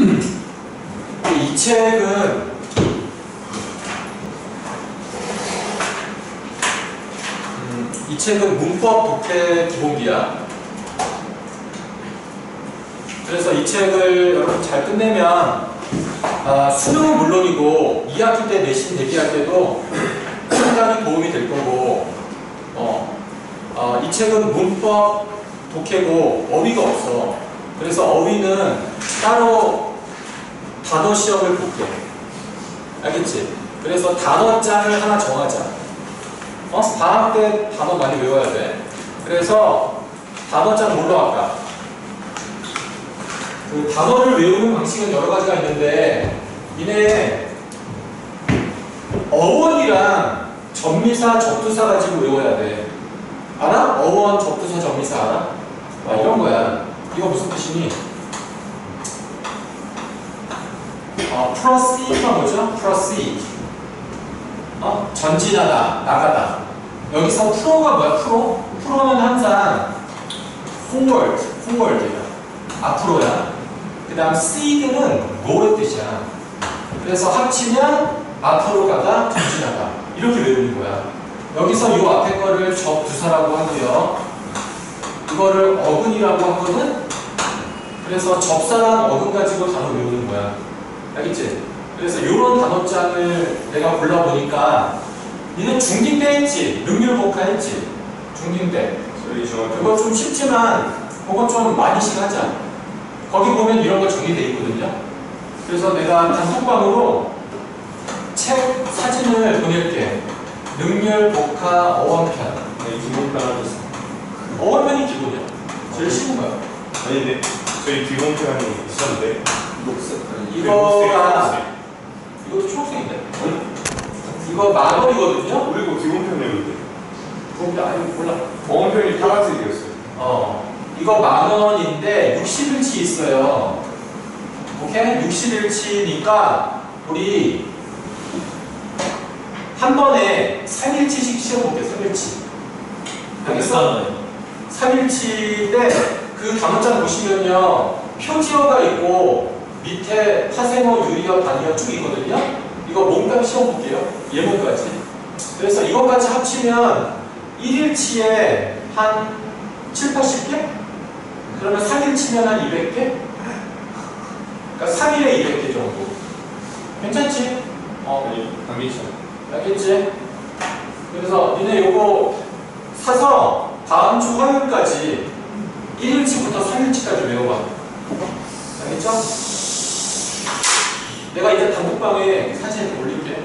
이 책은 음, 이 책은 문법 독해 기본기야. 그래서 이 책을 여러분 잘 끝내면 아, 수능은 물론이고 2학기 때 내신 대기할 때도 상당히 도움이 될 거고 어, 어, 이 책은 문법 독해고 어휘가 없어. 그래서 어휘는 따로 단어 시험을 볼게. 알겠지? 그래서 단어장을 하나 정하자. 어? 방학 때 단어 많이 외워야 돼. 그래서 단어장 뭘로 할까? 그 단어를 외우는 방식은 여러 가지가 있는데 이내 어원이랑 접미사, 접두사 가지고 외워야 돼. 알아? 어원, 접두사, 접미사 알아? 아, 이런 거야. 이거 무슨 뜻이니? 어, proceed가 뭐죠? proceed. 어? 전진하다, 나가다. 여기서 프로가 뭐야? 프로? 프로는 항상 forward, forward이야. 앞으로야. 그 다음 seed는 뭐의 뜻이야. 그래서 합치면 앞으로 가다, 전진하다. 이렇게 외우는 거야. 여기서 이 앞에 거를 접두사라고 하고요. 이거를 어근이라고 하거든? 그래서 접사랑 어근 가지고 단어 외우는 거야. 알겠지? 그래서 이런 단어장을 내가 골라보니까 니는 중딩 때 했지? 능률복화 했지? 중딩 때. 그거 좀 쉽지만 그거 좀 많이씩 하자. 거기 보면 이런 거 정리돼 있거든요. 그래서 내가 단톡방으로 책 사진을 보낼게. 능률, 복화, 어원편. 네, 기본편 하고 있어요. 어원편이 기본이야. 제일 쉬운 거야. 아니 근데 저희 기본편이 있었는데 이거가 이것도 초록색인데. 이거 만 원이거든요. 우리 거 기본편 외우는데 그거 아니 몰라. 어원편이 파란색이었어요. 어, 이거 만 원인데 60일치 있어요. 오케이? 60일치니까 우리 한 번에 3일치씩 시험 볼게, 3일치. 알겠어? 3일치인데 그 단어장 보시면요. 표지어가 있고 밑에 파생어, 유리어, 단위어 쭉 있거든요. 이거 몸값 시험 볼게요. 예문까지. 그래서 이것까지 합치면 1일치에 한 7, 80개? 그러면 3일치면 한 200개? 그러니까 3일에 200개 정도. 괜찮지? 어, 아니 당기죠. 알겠지? 그래서 니네 요거 사서 다음 주 화요일까지 1일치부터 3일치까지 외워봐. 알겠죠? 내가 이제 단톡방에 사진 올릴게.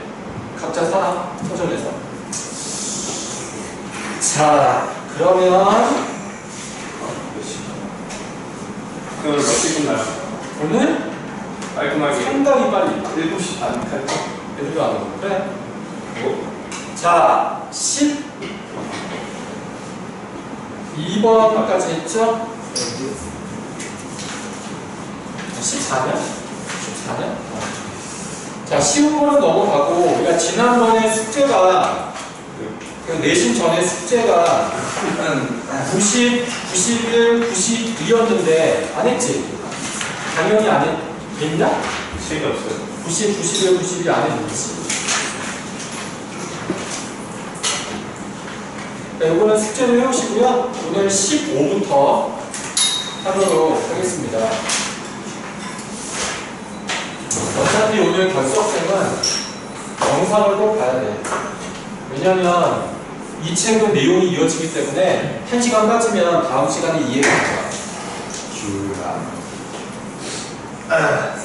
각자 사라. 서점에서. 자, 그러면 그럼 몇 시끝나요? 오늘 깔끔하게 상당히 빨리 7시 반 갈까? 애들도 안 오고 그래? 자, 12번까지 했죠? 14년? 14년? 자, 쉬운 거는 넘어가고 우리가 지난번에 숙제가 그 내신 전에 숙제가 한 90, 91, 92였는데 안 했지? 당연히 안 했, 했냐? 시간이 없어요. 90, 91, 92 안에 있지. 자, 이거는 숙제를 해오시고요. 오늘 15부터 하도록 하겠습니다. 어차피 오늘 결석생은 영상을 꼭 봐야 돼. 왜냐면 이 책은 내용이 이어지기 때문에 한 시간 빠지면 다음 시간에 이해가 안 돼. 귤아. 아,